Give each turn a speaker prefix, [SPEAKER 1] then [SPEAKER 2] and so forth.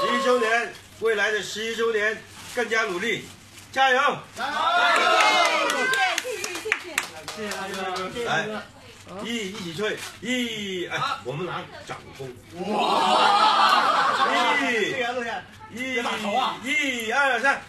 [SPEAKER 1] 十一周年，未来的十一周年更加努力，加油！
[SPEAKER 2] 加油！谢谢谢谢谢谢
[SPEAKER 3] 谢谢大哥，
[SPEAKER 1] 来，一一起吹，一哎，我们拿掌风。
[SPEAKER 3] 哇！
[SPEAKER 1] 一，一，一，二三。